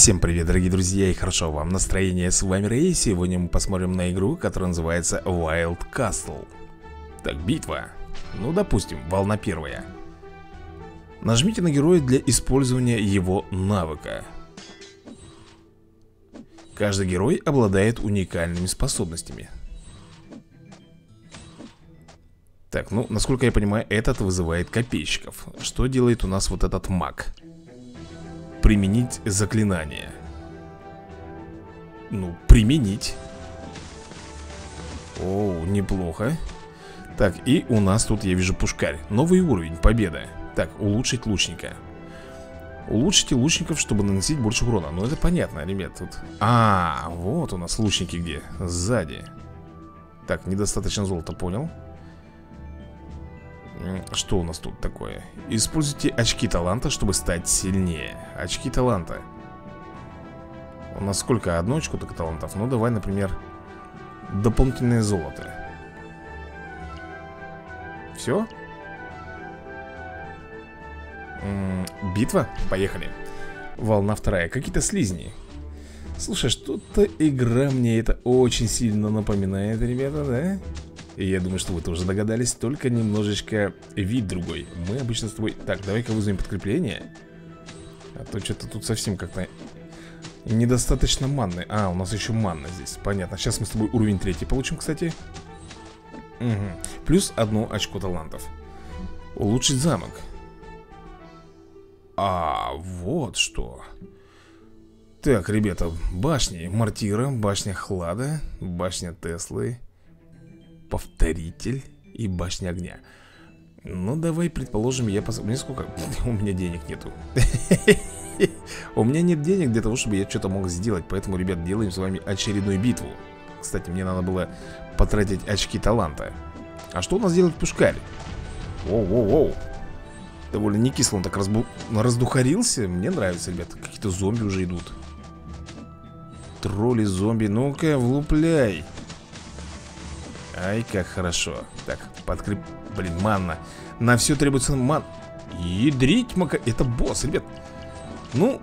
Всем привет, дорогие друзья, и хорошо вам настроение, с вами Рэй Сегодня мы посмотрим на игру, которая называется Wild Castle. Так, битва. Ну, допустим, волна первая. Нажмите на героя для использования его навыка. Каждый герой обладает уникальными способностями. Так, ну, насколько я понимаю, этот вызывает копейщиков. Что делает у нас вот этот маг? Применить заклинание. Ну, применить. О, неплохо. Так, и у нас тут, я вижу, пушкарь. Новый уровень, победа Так, улучшить лучника. Улучшите лучников, чтобы наносить больше урона. Ну, это понятно, ребят тут. А, вот у нас лучники где? Сзади. Так, недостаточно золота, понял что у нас тут такое? Используйте очки таланта, чтобы стать сильнее Очки таланта У нас сколько? Одно очко только талантов? Ну, давай, например, дополнительное золото Все? битва? Поехали Волна вторая Какие-то слизни Слушай, что-то игра мне это очень сильно напоминает, ребята, да? И я думаю, что вы тоже догадались, только немножечко вид другой. Мы обычно с тобой... Так, давай-ка вызовем подкрепление. А то что-то тут совсем как-то недостаточно манны А, у нас еще манна здесь, понятно. Сейчас мы с тобой уровень третий получим, кстати. Угу. Плюс одно очко талантов. Улучшить замок. А, вот что. Так, ребята, башни Мартира, башня Хлада Башня Теслы повторитель и башня огня. Ну, давай, предположим, я пос... Мне сколько? У меня денег нету. У меня нет денег для того, чтобы я что-то мог сделать Поэтому, ребят, делаем с вами очередную битву. Кстати, мне надо было потратить очки таланта. А что у нас делает пушкарь? Воу-воу-воу. Довольно не кисло он так разбу... раздухарился. Мне нравится, ребят Какие-то зомби уже идут. Тролли, зомби Ну-ка, влупляй Ай, как хорошо. Так, подкреп... Блин, манна. На все требуется ман... Ядрить мака... Это босс, ребят. Ну...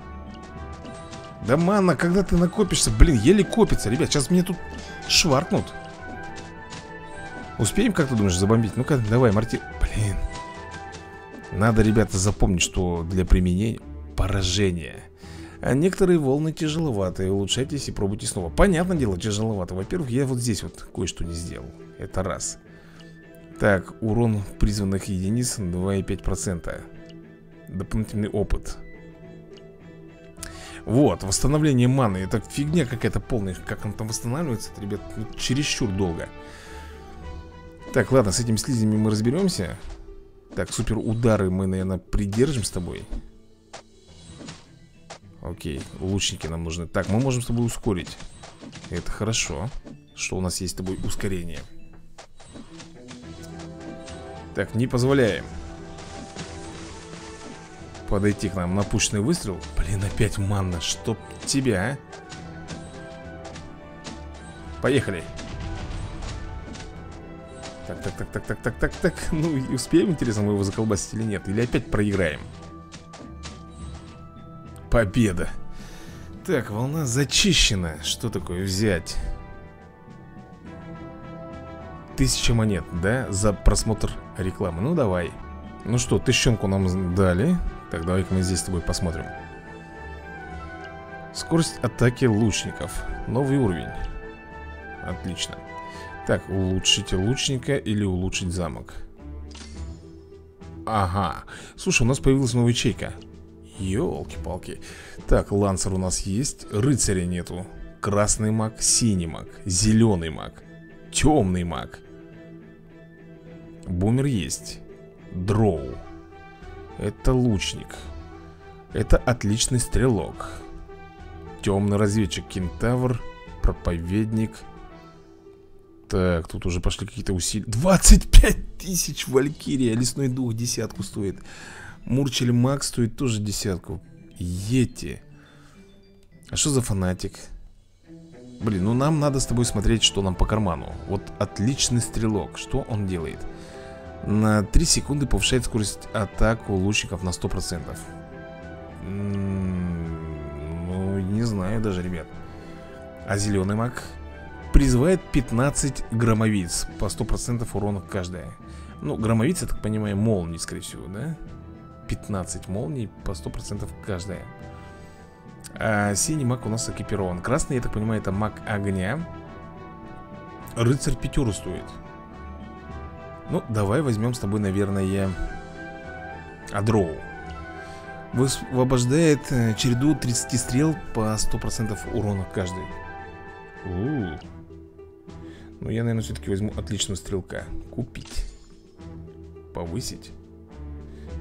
Да манна, когда ты накопишься Блин, еле копится, ребят Сейчас мне тут шваркнут. Успеем, как ты думаешь, забомбить? Ну-ка, давай, Марти... Блин. Надо, ребята, запомнить, что для применения Поражение а некоторые волны тяжеловатые Улучшайтесь и пробуйте снова. Понятное дело, тяжеловато. Во-первых, я вот здесь вот кое-что не сделал. Это раз. Так, урон призванных единиц 2,5% Дополнительный опыт. Вот, восстановление маны. Это фигня какая-то полная. Как он там восстанавливается, это, ребят, ну, чересчур долго. Так, ладно, с этими слизнями мы разберемся. Так, супер удары мы, наверное, придержим с тобой Окей, лучники нам нужны. Так, мы можем с тобой ускорить. Это хорошо Что у нас есть с тобой ускорение. Так, не позволяем. Подойти к нам на пушный выстрел. Блин, опять манна, чтоб тебя, а. Поехали. Так, так, так, так, так, так, так, так. Ну, успеем, интересно, мы его заколбасить или нет? Или опять проиграем Победа. Так, волна зачищена. Что такое взять? Тысяча монет, да? За просмотр рекламы. Ну, давай. Ну что, тысячонку нам дали. Так, давай-ка мы здесь с тобой посмотрим. Скорость атаки лучников. Новый уровень. Отлично. Так, улучшите лучника или улучшить замок? Ага. Слушай, у нас появилась новая ячейка Ёлки-палки. Так, лансер у нас есть. Рыцаря нету. Красный маг, синий маг, зеленый маг Темный маг. Бумер есть. Дроу. Это лучник. Это отличный стрелок. Темный разведчик Кентавр Проповедник. Так, тут уже пошли какие-то усилия. 25 тысяч Валькирия. Лесной дух десятку стоит Мурчель Маг стоит тоже десятку. Йети. А что за фанатик? Блин, ну нам надо с тобой смотреть, что нам по карману. Вот отличный стрелок. Что он делает? На 3 секунды повышает скорость атаку лучников на 100% М -м Ну, не знаю даже, ребят. А зеленый маг Призывает 15 громовиц. По 100% урона каждая. Ну, громовиц, я так понимаю, молнии, скорее всего, да? 15 молний по 100% каждая. А синий маг у нас экипирован. Красный, я так понимаю, это маг огня. Рыцарь пятеру стоит. Ну, давай возьмем с тобой, наверное Адроу. Высвобождает э, череду 30 стрел по 100% урона каждый. У -у -у. Ну, я, наверное, все-таки возьму отличного стрелка. Купить. Повысить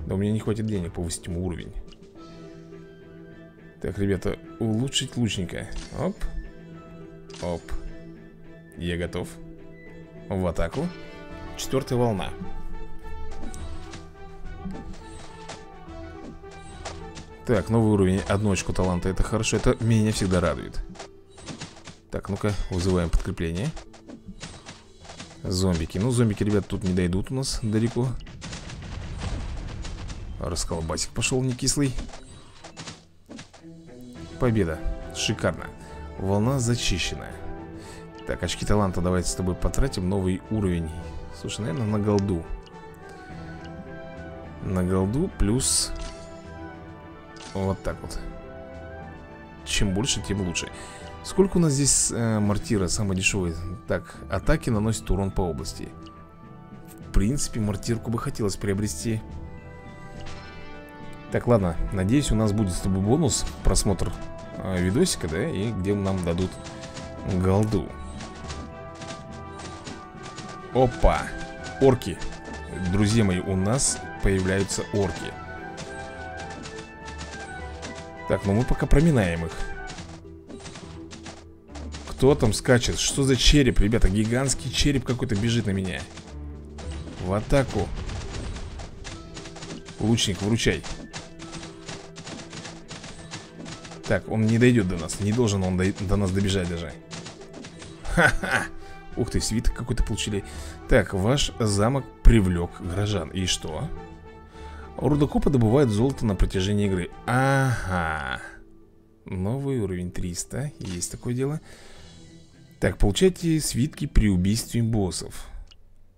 Да у меня не хватит денег повысить ему уровень. Так, ребята, улучшить лучника. Оп. Оп. Я готов. В атаку. Четвертая волна. Так, новый уровень, одну очку таланта. Это хорошо, это меня всегда радует. Так, ну-ка, вызываем подкрепление. Зомбики, ну зомбики, ребят, тут не дойдут у нас далеко Расколбасик пошел не кислый. Победа, шикарно. Волна зачищена Так, очки таланта давайте с тобой потратим. Новый уровень. Слушай, наверное, на голду. На голду плюс вот так вот. Чем больше, тем лучше. Сколько у нас здесь э, мортира, самый дешевый? Так, атаки наносят урон по области. В принципе, мортирку бы хотелось приобрести Так, ладно, надеюсь, у нас будет с тобой бонус Просмотр э, видосика, да И где нам дадут голду. Опа, орки. Друзья мои, у нас появляются орки. Так, ну мы пока проминаем их. Кто там скачет? Что за череп, ребята? Гигантский череп какой-то бежит на меня. В атаку. Лучник, выручай Так, он не дойдет до нас Не должен он до, до нас добежать даже. Ха-ха! Ух ты, свиток какой-то получили. Так, ваш замок привлек горожан. И что? Рудокопы добывают золото на протяжении игры. Ага. Новый уровень 300 Есть такое дело. Так, получайте свитки при убийстве боссов.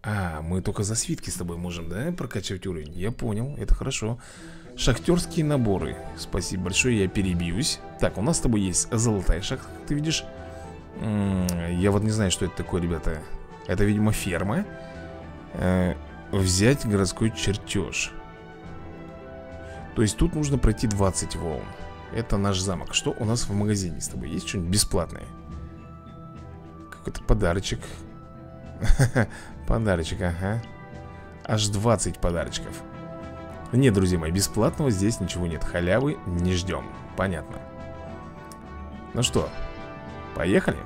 А, мы только за свитки с тобой можем, да, прокачивать уровень? Я понял, это хорошо Шахтерские наборы. Спасибо большое, я перебьюсь. Так, у нас с тобой есть золотая шахта, ты видишь. Я вот не знаю, что это такое, ребята. Это, видимо, ферма. Э Взять городской чертеж. То есть тут нужно пройти 20 волн. Это наш замок. Что у нас в магазине с тобой? Есть что-нибудь бесплатное? Какой-то подарочек. Подарочек, ага. Аж 20 подарочков Нет, друзья мои, бесплатного здесь ничего нет. Халявы не ждем, понятно. Ну что, поехали?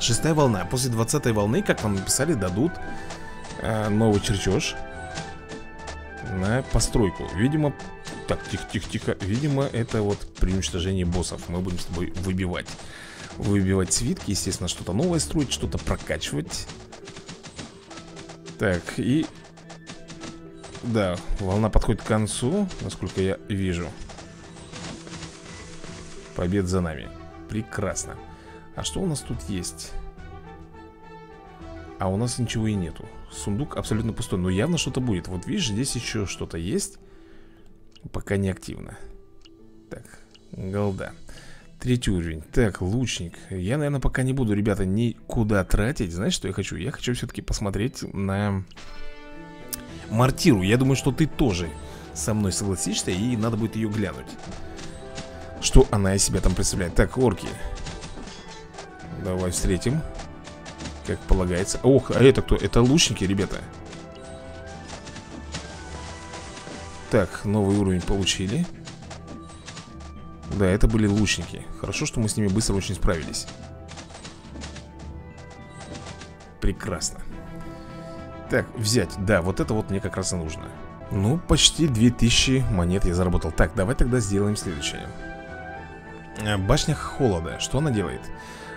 Шестая волна. После 20 волны, как нам написали, дадут э, Новый чертеж на постройку. Видимо, так, тихо-тихо-тихо Видимо, это вот при уничтожении боссов. Мы будем с тобой выбивать Выбивать свитки, естественно, что-то новое строить Что-то прокачивать. Так, и Да, волна подходит к концу Насколько я вижу. Побед за нами. Прекрасно. А что у нас тут есть? А у нас ничего и нету. Сундук абсолютно пустой Но явно что-то будет. Вот видишь, здесь еще что-то есть. Пока не активно. Так, голда. Третий уровень. Так, лучник. Я, наверное, пока не буду, ребята, никуда тратить. Знаешь, что я хочу? Я хочу все-таки посмотреть на Мартиру Я думаю, что ты тоже со мной согласишься И надо будет ее глянуть. Что она из себя там представляет? Так, орки. Давай встретим как полагается. Ох, а это кто? Это лучники, ребята. Так, новый уровень получили. Да, это были лучники. Хорошо, что мы с ними быстро очень справились. Прекрасно Так, взять, да, вот это вот мне как раз и нужно. Ну, почти 2000 монет я заработал. Так, давай тогда сделаем следующее. Э, Башня холода, что она делает?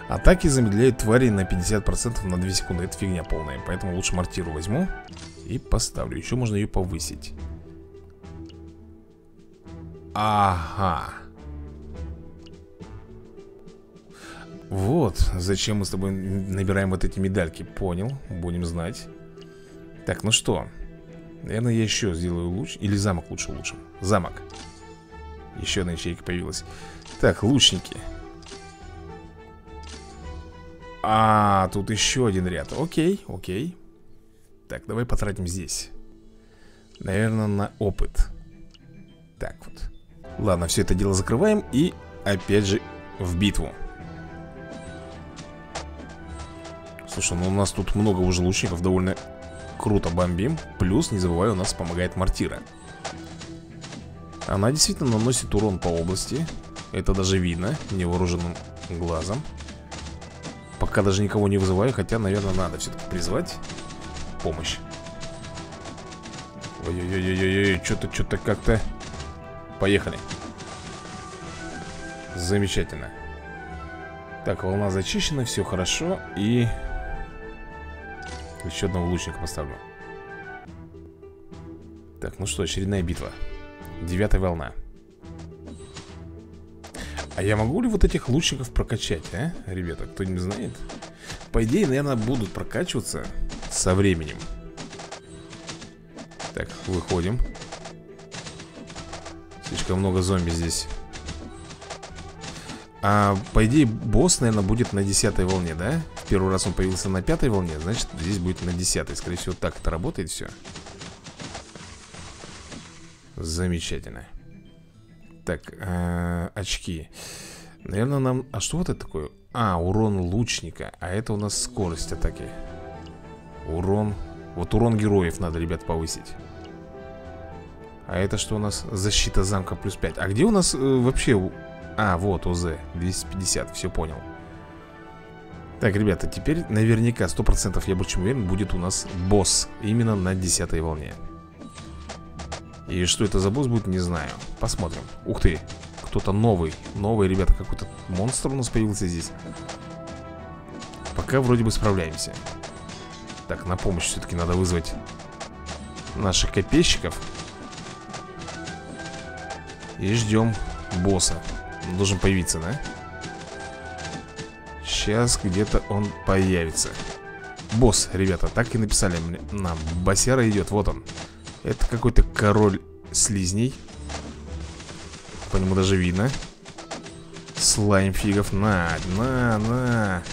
Атаки замедляют твари на 50% на 2 секунды. Это фигня полная. Поэтому лучше мортиру возьму И поставлю. Еще можно ее повысить. Ага. Вот, зачем мы с тобой набираем вот эти медальки. Понял, будем знать Так, ну что? Наверное, я еще сделаю луч Или замок лучше улучшим? Замок. Еще одна ячейка появилась. Так, лучники. А, тут еще один ряд. Окей, окей. Так, давай потратим здесь. Наверное, на опыт. Так вот. Ладно, все это дело закрываем И опять же в битву. Слушай, ну у нас тут много уже лучников Довольно круто бомбим Плюс, не забывай, у нас помогает мортира. Она действительно наносит урон по области Это даже видно невооруженным глазом. Пока даже никого не вызываю Хотя, наверное, надо все-таки призвать Помощь. Ой-ой-ой-ой-ой Что-то, что-то как-то. Поехали. Замечательно. Так, волна зачищена, все хорошо И еще одного лучника поставлю Так, ну что, очередная битва Девятая волна А я могу ли вот этих лучников прокачать, а? Ребята, кто-нибудь знает? По идее, наверное, будут прокачиваться со временем Так, выходим Слишком много зомби здесь а, по идее, босс, наверное, будет на десятой волне, да? Первый раз он появился на пятой волне Значит, здесь будет на десятой. Скорее всего, так это работает все Замечательно. Так, э очки. Наверное, нам... А что вот это такое? А, урон лучника. А это у нас скорость атаки. Урон... Вот урон героев надо, ребят, повысить. А это что у нас? Защита замка плюс 5 А где у нас э, вообще... А, вот, ОЗ. 250, все понял так, ребята, теперь наверняка 100% я больше уверен Будет у нас босс Именно на 10 волне. И что это за босс будет, не знаю. Посмотрим. Ух ты, кто-то новый Новый, ребята, какой-то монстр у нас появился здесь. Пока вроде бы справляемся. Так, на помощь все-таки надо вызвать Наших копейщиков. И ждем босса. Он должен появиться, да? Сейчас где-то он появится. Босс, ребята, так и написали мне. Нам Басяра идет, вот он. Это какой-то король слизней. По нему даже видно. Слайм фигов. На, на, на.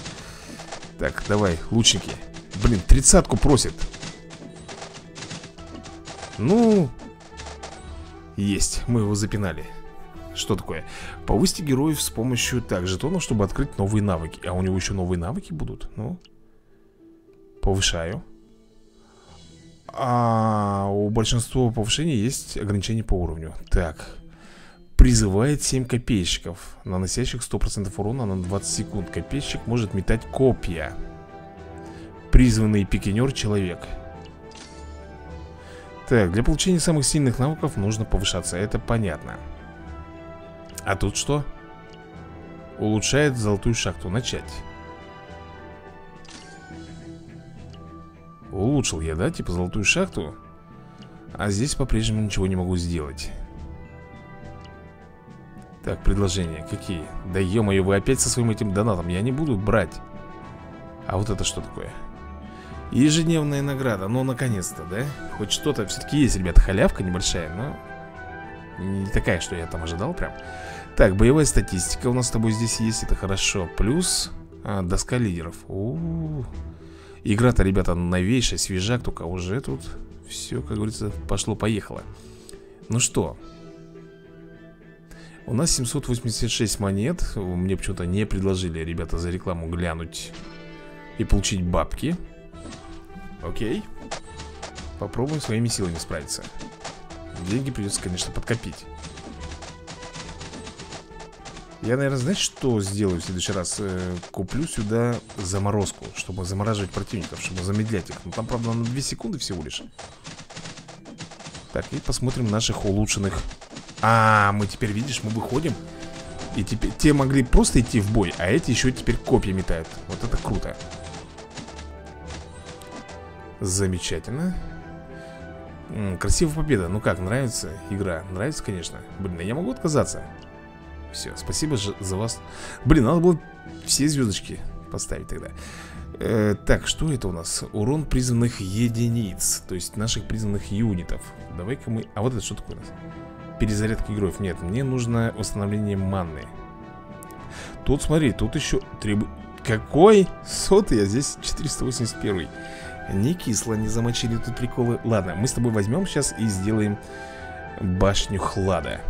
Так, давай, лучники. Блин, тридцатку просит. Ну Есть, мы его запинали что такое? Повысьте героев с помощью так жетонов, чтобы открыть новые навыки. А у него еще новые навыки будут? Ну Повышаю. А у большинства повышений есть ограничения по уровню. Так. Призывает 7 копейщиков Наносящих 100% урона на 20 секунд. Копейщик может метать копья. Призванный пикинер человек. Так, для получения самых сильных навыков нужно повышаться, это понятно а тут что? Улучшает золотую шахту. Начать. Улучшил я, да? Типа золотую шахту. А здесь по-прежнему ничего не могу сделать. Так, предложения какие? Да ё-моё, вы опять со своим этим донатом Я не буду брать А вот это что такое? Ежедневная награда, ну наконец-то, да? Хоть что-то все-таки есть, ребята, халявка небольшая, но Не такая, что я там ожидал прям так, боевая статистика у нас с тобой здесь есть, это хорошо. Плюс а, доска лидеров. Игра-то, ребята, новейшая, свежак Только уже тут все, как говорится, пошло-поехало. Ну что? У нас 786 монет. Мне почему-то не предложили, ребята, за рекламу глянуть И получить бабки. Окей. Попробуем своими силами справиться. Деньги придется, конечно, подкопить я, наверное, знаете, что сделаю в следующий раз? Э, куплю сюда заморозку, чтобы замораживать противников, чтобы замедлять их. Ну, там, правда, на 2 секунды всего лишь. Так, и посмотрим наших улучшенных. А, мы теперь, видишь, мы выходим. И теперь те могли просто идти в бой, а эти еще теперь копья метают. Вот это круто. Замечательно. Красивая победа. Ну как, нравится игра? Нравится, конечно. Блин, я могу отказаться. Все, спасибо же за вас. Блин, надо было все звездочки поставить тогда. Э, Так, что это у нас? Урон призванных единиц То есть наших призванных юнитов. Давай-ка мы... А вот это что такое у нас? Перезарядка героев Нет, мне нужно восстановление манны Тут, смотри, тут еще требует... Какой? Сотый, а здесь 481 Не кисло, не замочили тут приколы. Ладно, мы с тобой возьмем сейчас и сделаем башню хлада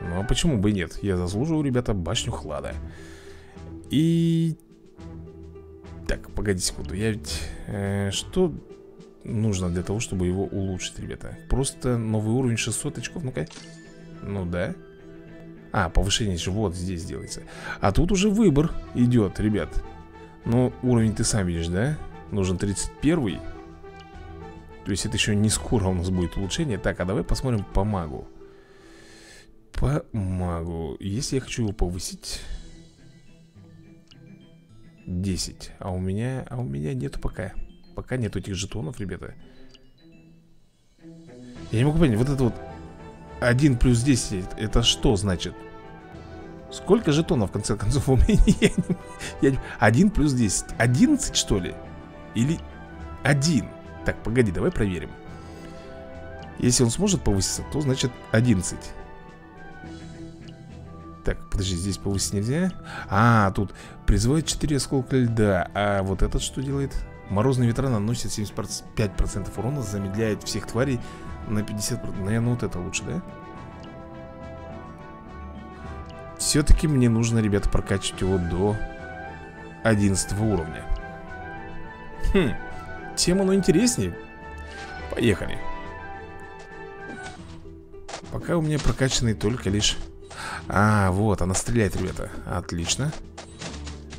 Ну а почему бы и нет? Я заслуживаю, ребята, башню хлада. И... Так, погоди секунду. Я ведь... Э, что нужно для того, чтобы его улучшить, ребята? Просто новый уровень 600 очков, ну-ка. Ну да. А, повышение же вот здесь делается. А тут уже выбор идет, ребят. Ну, уровень ты сам видишь, да? Нужен 31 То есть это еще не скоро у нас будет улучшение. Так, а давай посмотрим по магу По магу Если я хочу его повысить 10 А у меня, а у меня нету пока Пока нету этих жетонов, ребята Я не могу понять, вот это вот 1 плюс 10 Это что значит? Сколько жетонов в конце концов у меня? Я не, я 1 плюс 10 11 что ли? Или 1? Так, погоди, давай проверим Если он сможет повыситься, то значит 11 Так, подожди, здесь повысить нельзя? А, тут призывает 4 осколка льда. А вот этот что делает? Морозные ветра наносят 75% урона Замедляет всех тварей на 50% Наверное, вот это лучше, да? Все-таки мне нужно, ребята, прокачивать его до 11 уровня. Хм, тем оно интереснее. Поехали. Пока у меня прокачанный только лишь А, вот, она стреляет, ребята. Отлично.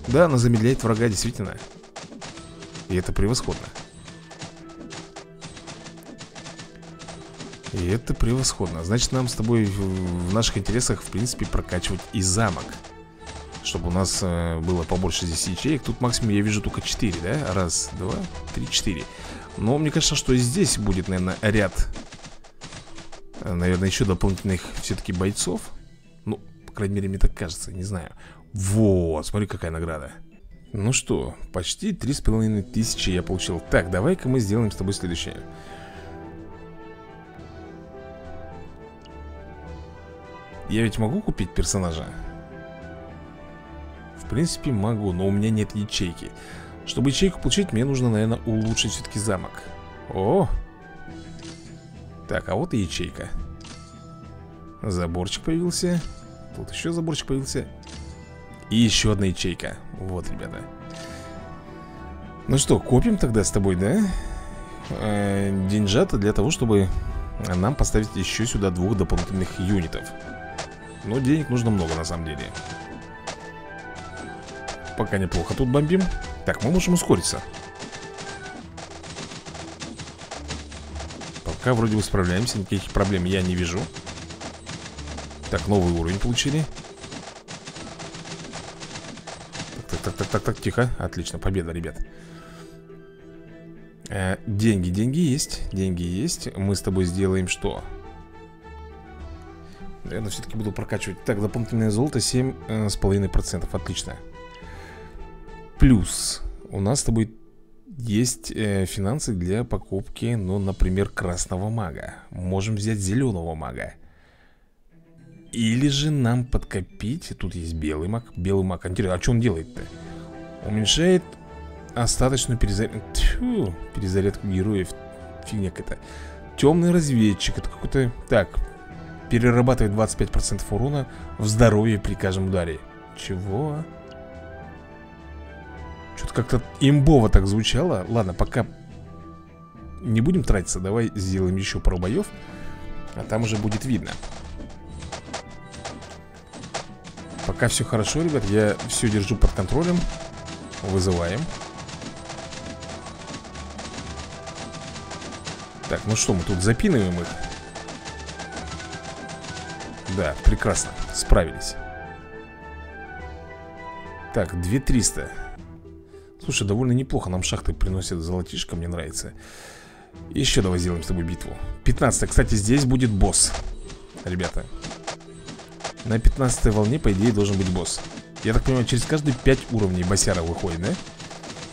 Да, она замедляет врага, действительно. И это превосходно. И это превосходно. Значит, нам с тобой в наших интересах, в принципе, прокачивать и замок. Чтобы у нас э, было побольше здесь ячеек. Тут максимум я вижу только 4, да? Раз, два, три, четыре. Но мне кажется, что здесь будет, наверное, ряд Наверное, еще дополнительных все-таки бойцов по крайней мере, мне так кажется, не знаю. Вот, смотри, какая награда. Ну что, почти три с половиной тысячи я получил. Так, давай-ка мы сделаем с тобой следующее. Я ведь могу купить персонажа? В принципе могу, но у меня нет ячейки. Чтобы ячейку получить, мне нужно, наверное, улучшить все-таки замок. О! Так, а вот и ячейка. Заборчик появился Тут еще заборчик появился. И еще одна ячейка. Вот, ребята. Ну что, копим тогда с тобой, да? Э, деньжата для того, чтобы нам поставить еще сюда двух дополнительных юнитов. Но денег нужно много на самом деле. Пока неплохо тут бомбим. Так, мы можем ускориться. Пока вроде бы справляемся Никаких проблем я не вижу Так, новый уровень получили. Так, так, так, так, тихо. Отлично, победа, ребят. Э, Деньги, деньги есть Деньги есть. Мы с тобой сделаем что? Наверное, все-таки буду прокачивать. Так, дополнительное золото 7,5% э, Отлично. Плюс у нас с тобой есть э, финансы для покупки, ну, например, красного мага. Можем взять зеленого мага Или же нам подкопить Тут есть белый маг Белый маг, интересно, а что он делает-то? Уменьшает остаточную перезарядку перезарядку героев Фигня какая-то Темный разведчик, это какой-то... Так, Перерабатывает 25% урона в здоровье при каждом ударе Чего? Что-то как-то имбово так звучало Ладно, пока не будем тратиться Давай сделаем еще пару боев А там уже будет видно Пока все хорошо, ребят. Я все держу под контролем. Вызываем. Так, ну что, мы тут запинываем их? Да, прекрасно, справились. Так, 2300 Слушай, довольно неплохо нам шахты приносят золотишко, мне нравится. Еще давай сделаем с тобой битву. 15 кстати, здесь будет босс Ребята На 15 волне, по идее, должен быть босс. Я так понимаю, через каждые 5 уровней боссяра выходит, да?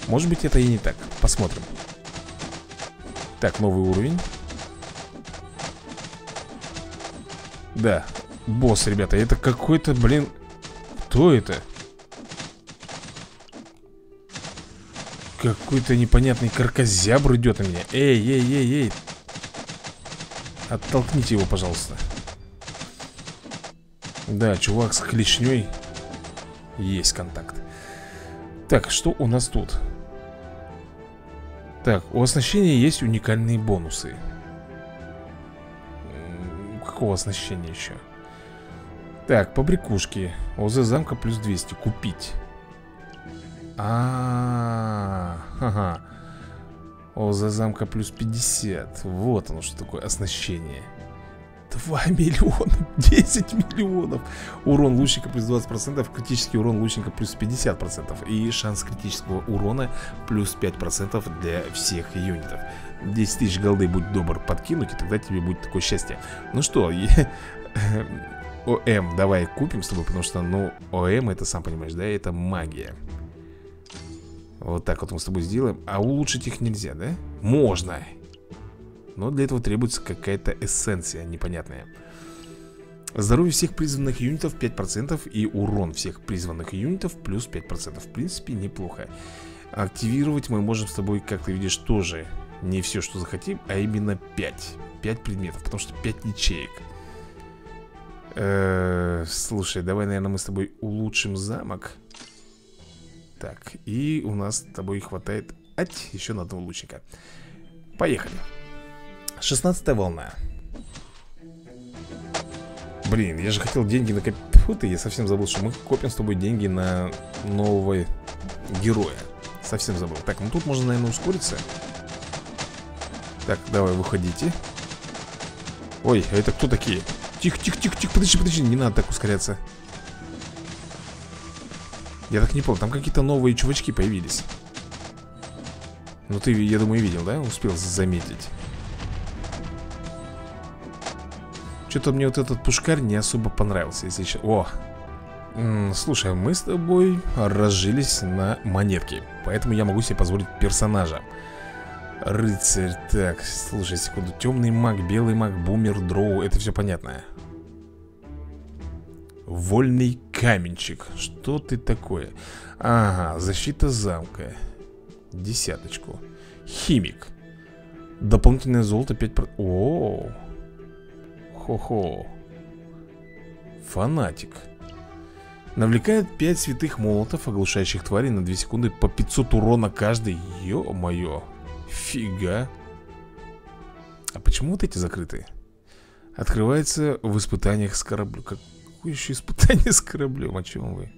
Может быть, это и не так. Посмотрим. Так, новый уровень. Да, босс, ребята Это какой-то, блин Кто это? Какой-то непонятный каркозябр идет на меня. Эй, эй, эй, эй. Оттолкните его, пожалуйста Да, чувак с клешней. Есть контакт. Так, что у нас тут? Так, у оснащения есть уникальные бонусы. Какого оснащения еще? Так, побрякушки. ОЗ замка плюс 200 Купить. А, ага. О, за замка плюс 50 Вот оно что такое оснащение 2 миллиона, 10 миллионов. Урон лучника плюс 20% Критический урон лучника плюс 50% И шанс критического урона плюс 5% для всех юнитов. 10 тысяч голды, будь добр, подкинуть И тогда тебе будет такое счастье. Ну что, ОМ давай купим с тобой Потому что, ну, ОМ это, сам понимаешь, да, это магия. Вот так вот мы с тобой сделаем. А улучшить их нельзя, да? Можно Но для этого требуется какая-то эссенция непонятная. Здоровье всех призванных юнитов 5% И урон всех призванных юнитов плюс 5% В принципе, неплохо. Активировать мы можем с тобой, как ты видишь, тоже Не все, что захотим, а именно 5 5 предметов, потому что 5 ячеек. Э Слушай, давай, наверное, мы с тобой улучшим замок. Так, и у нас с тобой хватает Ать, еще на одного лучника. Поехали 16 волна. Блин, я же хотел деньги накопить Фу ты, я совсем забыл, что мы копим с тобой деньги на нового героя. Совсем забыл. Так, ну тут можно, наверное, ускориться. Так, давай, выходите. Ой, а это кто такие? Тихо, тихо, тихо, тихо, подожди, подожди, не надо так ускоряться. Я так не понял, там какие-то новые чувачки появились. Ну ты, я думаю, видел, да? Успел заметить Что-то мне вот этот пушкарь не особо понравился, если еще... О! Слушай, мы с тобой разжились на монетки Поэтому я могу себе позволить персонажа Рыцарь, так, слушай, секунду Темный маг, белый маг, бумер, дроу Это все понятно Вольный каменчик Что ты такое? Ага, защита замка Десяточку Химик Дополнительное золото 5%. О, Хо-хо Фанатик Навлекает 5 святых молотов, оглушающих тварей на 2 секунды по 500 урона каждый Ё-моё Фига А почему вот эти закрыты? Открывается в испытаниях с кораблем Как Какое еще испытание с кораблем? О чем вы?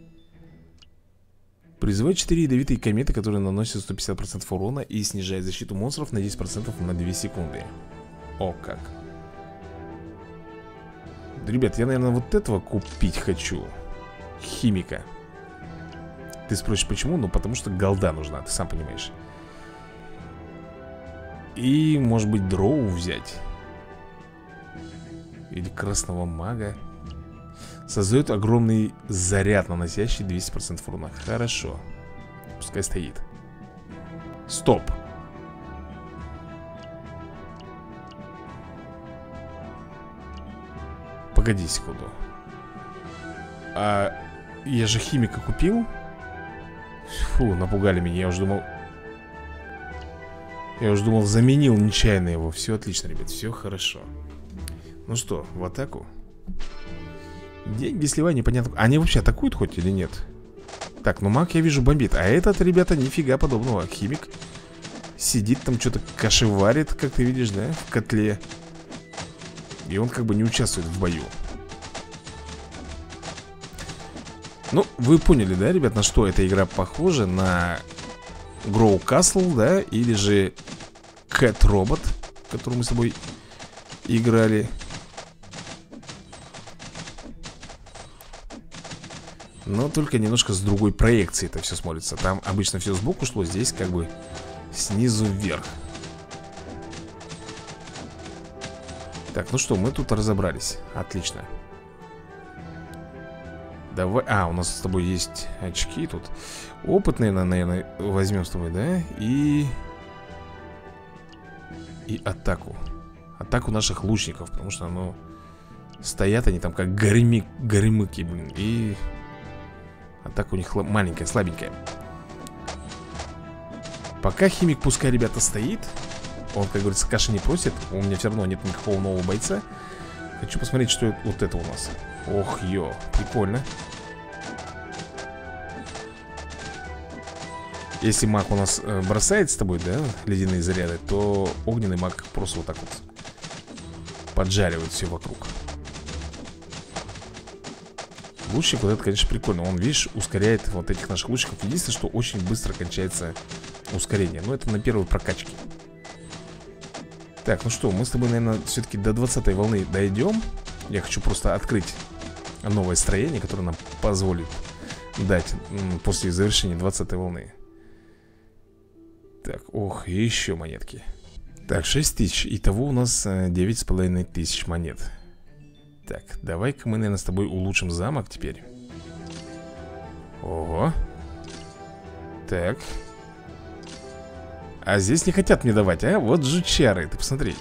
Призывает 4 ядовитые кометы, которые наносят 150% урона и снижает защиту монстров на 10% на 2 секунды. О как. Ребят, я, наверное, вот этого купить хочу. Химика. Ты спросишь, почему? Ну, потому что голда нужна, ты сам понимаешь. И, может быть, дроу взять. Или красного мага. Создает огромный заряд, наносящий 200% урона Хорошо Пускай стоит Стоп Погоди секунду А я же химика купил? Фу, напугали меня, я уже думал Я уже думал, заменил нечаянно его Все отлично, ребят, все хорошо Ну что, в атаку? Деньги сливай, непонятно Они вообще атакуют хоть или нет? Так, ну маг я вижу бомбит А этот, ребята, нифига подобного Химик Сидит там, что-то кашеварит, как ты видишь, да, в котле И он как бы не участвует в бою. Ну, вы поняли, да, ребят, на что эта игра похожа? На Grow Castle, да, или же Cat Robot Который мы с тобой играли. Но только немножко с другой проекции это все смотрится. Там обычно все сбоку шло, здесь как бы снизу вверх Так, ну что, мы тут разобрались. Отлично. Давай, а, у нас с тобой есть очки тут. Опытные, наверное, возьмем с тобой, да? И... И атаку. Атаку наших лучников, потому что, ну Стоят они там как горемик, горемыки, блин. И... Атака у них маленькая, слабенькая. Пока химик, пускай, ребята, стоит Он, как говорится, каши не просит У меня все равно нет никакого нового бойца. Хочу посмотреть, что вот это у нас. Ох, ё, прикольно. Если маг у нас э, бросает с тобой, да, ледяные заряды То огненный маг просто вот так вот Поджаривает все вокруг. Лучник вот это, конечно, прикольно Он, видишь, ускоряет вот этих наших лучников Единственное, что очень быстро кончается ускорение. Но это на первой прокачке Так, ну что, мы с тобой, наверное, все-таки до 20 волны дойдем Я хочу просто открыть новое строение Которое нам позволит дать после завершения 20 волны. Так, ох, еще монетки. Так, 6 тысяч. Итого у нас 9,5 э, тысяч монет. Так, давай-ка мы, наверное, с тобой улучшим замок теперь. Ого. Так а здесь не хотят мне давать, а? Вот жучары, ты посмотри.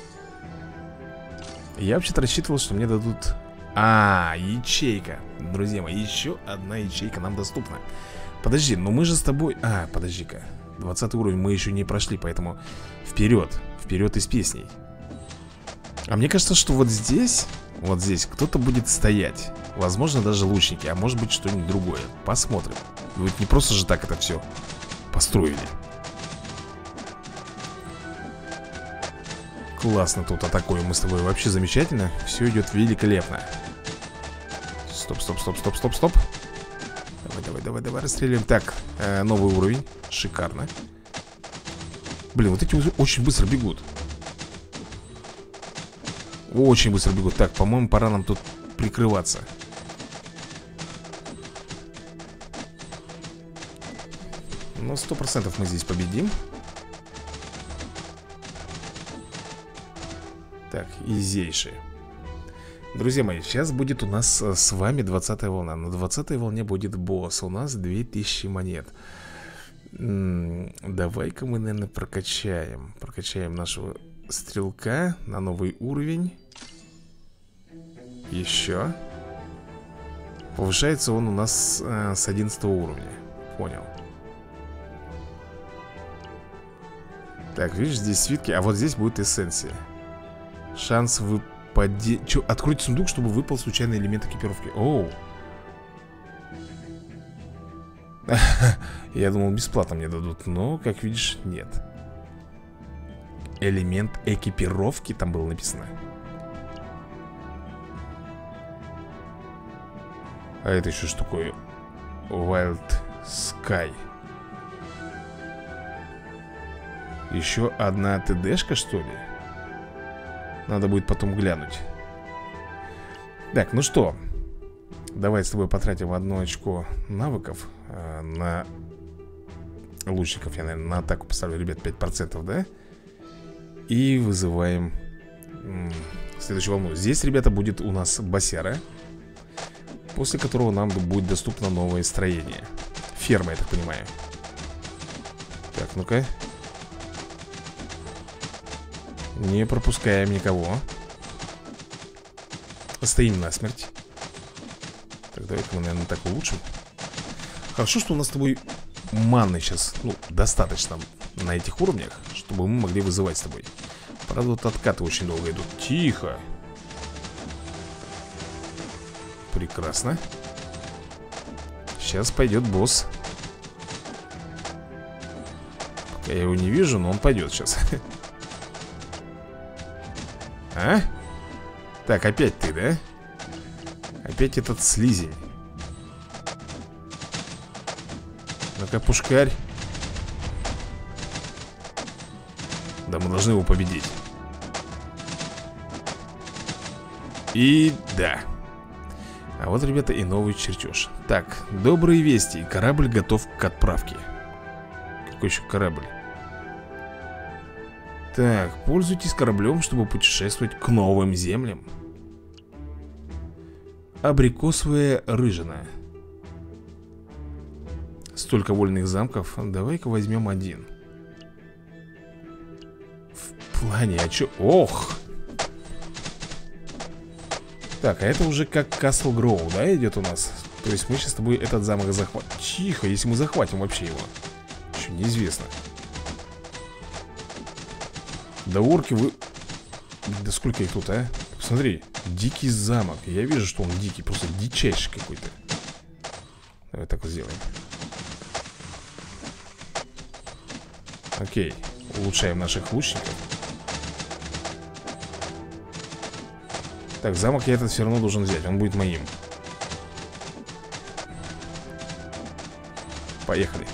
Я вообще-то рассчитывал, что мне дадут А, ячейка. Друзья мои, еще одна ячейка нам доступна. Подожди, но мы же с тобой... А, подожди-ка. 20 уровень мы еще не прошли, поэтому Вперед, вперед из песней. А мне кажется, что вот здесь Вот здесь кто-то будет стоять. Возможно, даже лучники, а может быть что-нибудь другое. Посмотрим. Ведь не просто же так это все построили Классно тут атакуем мы с тобой Вообще замечательно Все идет великолепно. Стоп, стоп, стоп, стоп, стоп, стоп. Давай, давай, давай, давай расстреливаем. Так, э, новый уровень. Шикарно. Блин, вот эти очень быстро бегут. Очень быстро бегут. Так, по-моему, пора нам тут прикрываться. Ну, сто процентов мы здесь победим Так, изейшие. Друзья мои, сейчас будет у нас э, с вами 20 волна. На 20 волне будет босс. У нас 2000 монет. Давай-ка мы, наверное, прокачаем. Прокачаем нашего стрелка на новый уровень. Еще Повышается он у нас э, с 11 уровня. Понял. Так, видишь, здесь свитки. А вот здесь будет эссенция Шанс выпаде... Чё, откройте сундук, чтобы выпал случайный элемент экипировки. Оу. Я думал, бесплатно мне дадут Но, как видишь, нет. Элемент экипировки там было написано. А это еще что такое? Wild Sky. Еще одна ТДшка, что ли? Надо будет потом глянуть. Так, ну что? Давай с тобой потратим одно очко навыков э, На лучников. Я, наверное, на атаку поставлю, ребят, 5%, да? И вызываем Следующую волну. Здесь, ребята, будет у нас басяра После которого нам будет доступно новое строение. Ферма, я так понимаю. Так, ну-ка не пропускаем никого. Стоим насмерть. Так, давай-ка мы, наверное, так улучшим Хорошо, что у нас с тобой маны сейчас, ну, достаточно на этих уровнях Чтобы мы могли вызывать с тобой. Правда, вот откаты очень долго идут. Тихо. Прекрасно. Сейчас пойдет босс. Пока я его не вижу, но он пойдет сейчас А? Так, опять ты, да? Опять этот слизень. Ну-ка, пушкарь. Да, мы должны его победить. И да. А вот, ребята, и новый чертеж. Так, добрые вести. Корабль готов к отправке. Какой еще корабль? Так, пользуйтесь кораблем, чтобы путешествовать к новым землям Абрикосовая рыжина Столько вольных замков Давай-ка возьмем один В плане, а чё? Ох! Так, а это уже как Castle Гроу, да, идет у нас? То есть мы сейчас с тобой этот замок захватим Тихо, если мы захватим вообще его Еще неизвестно Да орки вы... Да сколько их тут, а? Посмотри, дикий замок. Я вижу, что он дикий, просто дичайший какой-то. Давай так сделаем. Окей, улучшаем наших лучников. Так, замок я этот все равно должен взять Он будет моим. Поехали.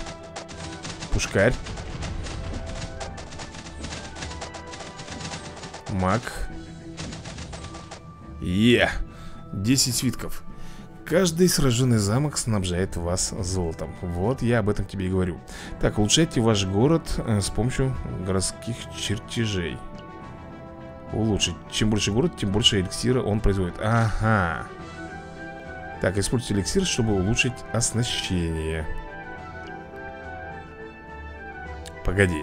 Пушкарь Маг. Е 10 свитков. Каждый сраженный замок снабжает вас золотом. Вот я об этом тебе и говорю. Так, улучшайте ваш город э, с помощью городских чертежей. Улучшить. Чем больше город, тем больше эликсира он производит. Ага. Так, используйте эликсир, чтобы улучшить оснащение. Погоди.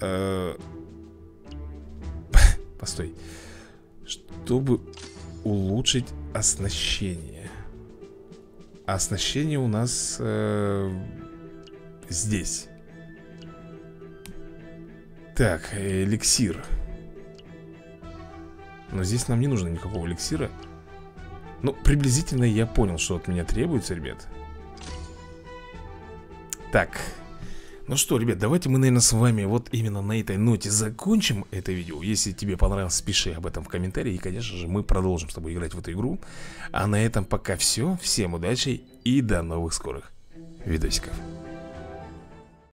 Э Постой. Чтобы улучшить оснащение. Оснащение у нас э здесь. Так, эликсир. Но здесь нам не нужно никакого эликсира. Ну, приблизительно я понял, что от меня требуется, ребят. Так ну что, ребят, давайте мы, наверное, с вами вот именно на этой ноте закончим это видео. Если тебе понравилось, пиши об этом в комментарии. И, конечно же, мы продолжим с тобой играть в эту игру. А на этом пока все Всем удачи и до новых скорых видосиков